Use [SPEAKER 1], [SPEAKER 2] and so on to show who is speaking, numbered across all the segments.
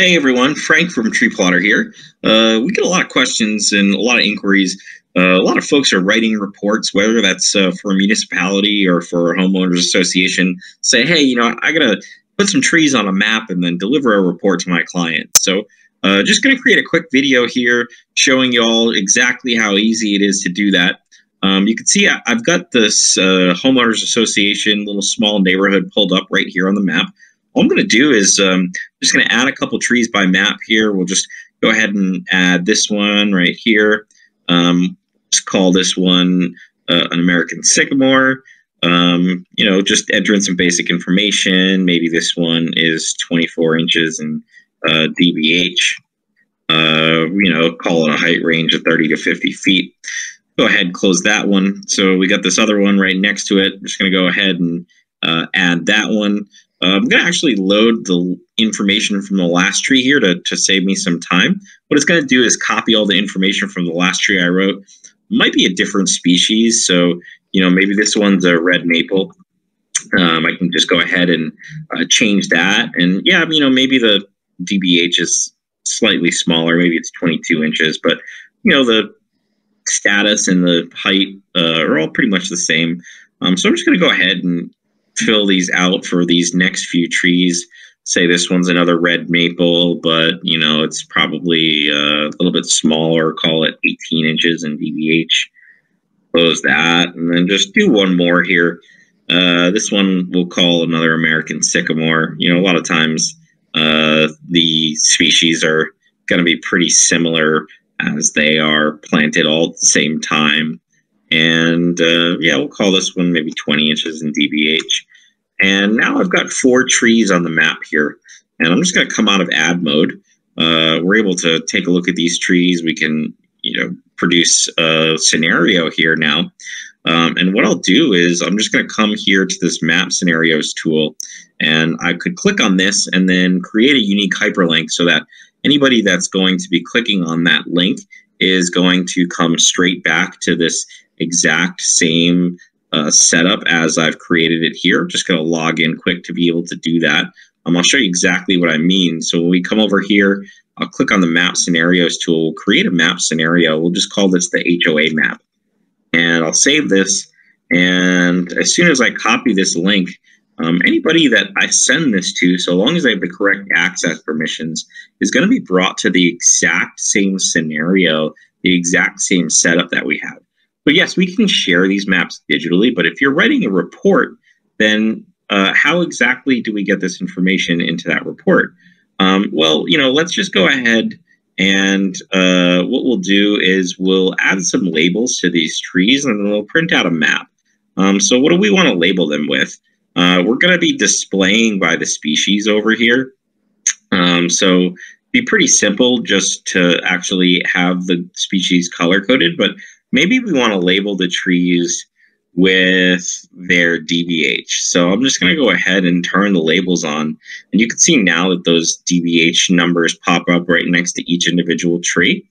[SPEAKER 1] Hey everyone, Frank from TreePlotter here. Uh, we get a lot of questions and a lot of inquiries. Uh, a lot of folks are writing reports, whether that's uh, for a municipality or for a homeowners association, say, hey, you know, I gotta put some trees on a map and then deliver a report to my client. So uh, just gonna create a quick video here showing you all exactly how easy it is to do that. Um, you can see I, have got this uh, homeowners association little small neighborhood pulled up right here on the map I'm going to do is um, just going to add a couple trees by map here. We'll just go ahead and add this one right here. Um, just call this one uh, an American sycamore. Um, you know, just enter in some basic information. Maybe this one is 24 inches in uh, DBH. Uh, you know, call it a height range of 30 to 50 feet. Go ahead and close that one. So we got this other one right next to it. I'm just going to go ahead and uh, add that one. Uh, I'm going to actually load the information from the last tree here to, to save me some time. What it's going to do is copy all the information from the last tree I wrote. Might be a different species, so you know maybe this one's a red maple. Um, I can just go ahead and uh, change that, and yeah, you know maybe the DBH is slightly smaller, maybe it's 22 inches, but you know the status and the height uh, are all pretty much the same. Um, so I'm just going to go ahead and fill these out for these next few trees. Say this one's another red maple, but you know it's probably uh, a little bit smaller. Call it 18 inches in DBH. Close that, and then just do one more here. Uh, this one we'll call another American sycamore. You know, a lot of times uh, the species are going to be pretty similar as they are planted all at the same time. And uh, yeah, we'll call this one maybe 20 inches in DBH. And now I've got four trees on the map here. And I'm just going to come out of add mode. Uh, we're able to take a look at these trees. We can, you know, produce a scenario here now. Um, and what I'll do is I'm just going to come here to this map scenarios tool and I could click on this and then create a unique hyperlink so that anybody that's going to be clicking on that link is going to come straight back to this exact same uh, setup as I've created it here. just going to log in quick to be able to do that. Um, I'll show you exactly what I mean. So when we come over here, I'll click on the map scenarios tool. We'll create a map scenario. We'll just call this the HOA map. And I'll save this. And as soon as I copy this link, um, anybody that I send this to, so long as they have the correct access permissions, is going to be brought to the exact same scenario, the exact same setup that we have. But yes, we can share these maps digitally. But if you're writing a report, then uh, how exactly do we get this information into that report? Um, well, you know, let's just go ahead and uh, what we'll do is we'll add some labels to these trees and then we'll print out a map. Um, so what do we want to label them with? Uh, we're going to be displaying by the species over here. Um, so be pretty simple just to actually have the species color coded, but maybe we want to label the trees with their DBH. So I'm just going to go ahead and turn the labels on. And you can see now that those DBH numbers pop up right next to each individual tree.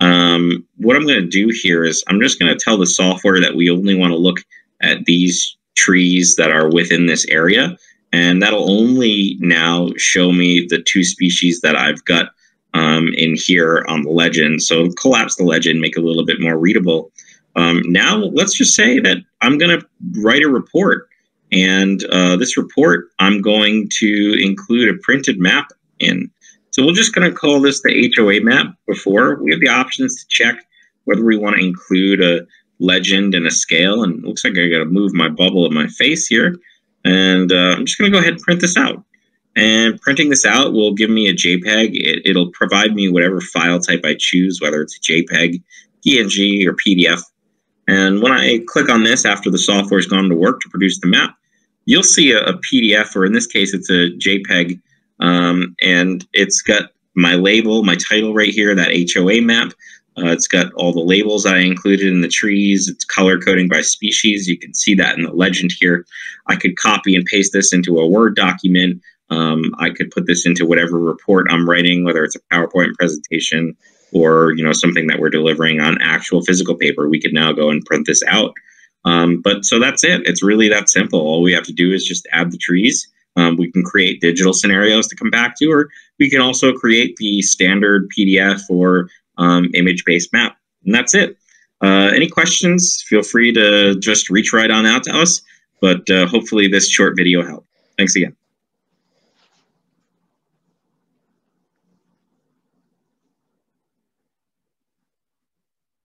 [SPEAKER 1] Um, what I'm going to do here is I'm just going to tell the software that we only want to look at these trees that are within this area. And that'll only now show me the two species that I've got um, in here on the legend. So collapse the legend, make it a little bit more readable. Um, now let's just say that I'm going to write a report. And uh, this report, I'm going to include a printed map in. So we're just going to call this the HOA map before. We have the options to check whether we want to include a legend and a scale. And looks like I got to move my bubble of my face here. And uh, I'm just going to go ahead and print this out. And printing this out will give me a JPEG. It, will provide me whatever file type I choose, whether it's JPEG, PNG, or PDF. And when I click on this after the software has gone to work to produce the map, you'll see a, a PDF, or in this case, it's a JPEG. Um, and it's got my label, my title right here, that HOA map. Uh, it's got all the labels I included in the trees. It's color coding by species. You can see that in the legend here. I could copy and paste this into a Word document um, I could put this into whatever report I'm writing, whether it's a PowerPoint presentation or you know something that we're delivering on actual physical paper. We could now go and print this out. Um, but so that's it. It's really that simple. All we have to do is just add the trees. Um, we can create digital scenarios to come back to, or we can also create the standard PDF or um, image-based map, and that's it. Uh, any questions? Feel free to just reach right on out to us. But uh, hopefully, this short video helped. Thanks again.